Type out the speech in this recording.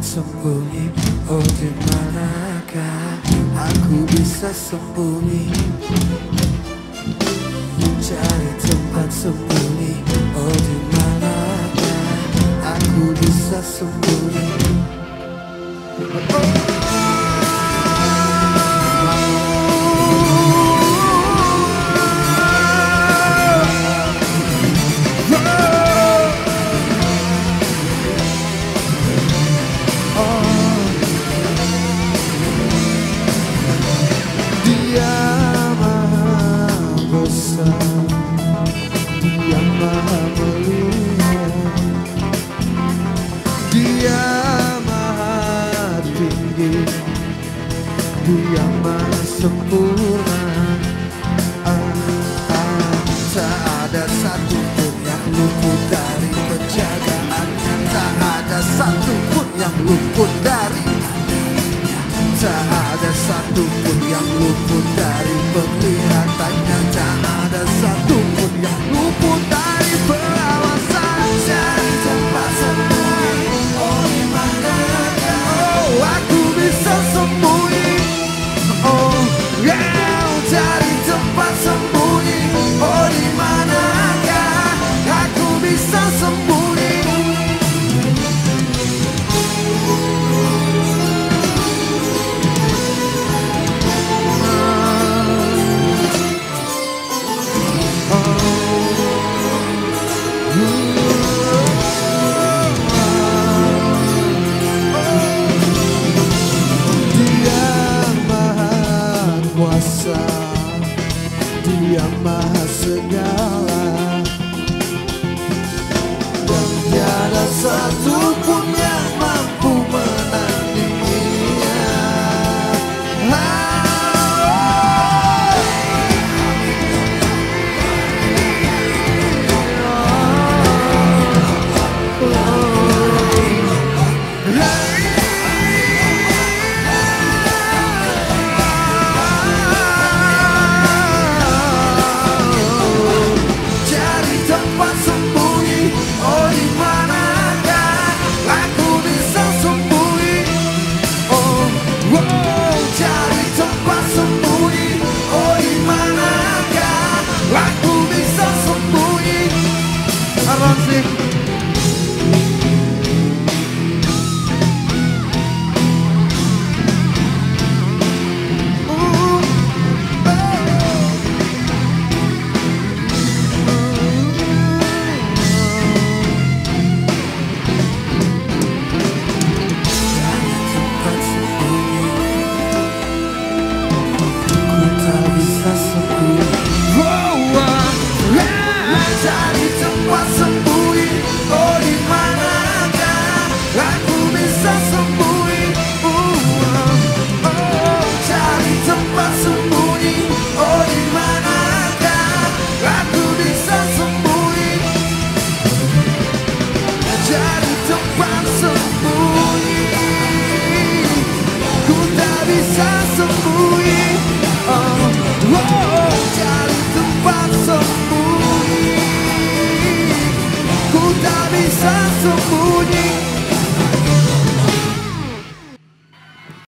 있었던 꿈이 어딜만 나가. 알고 있었던 꿈이. 잘했던 봤던 꿈이 어딜만 나가. 알고 있었던 꿈이. Maha mulia Dia maha tinggi Dia maha sempurna. Ah, ah, Tak ada satupun yang luput dari penjagaannya Tak ada satupun yang luput dari Tak ada satupun yang luput dari penglihatannya Tak Dia maha segala. Dan tiada satu pun yang some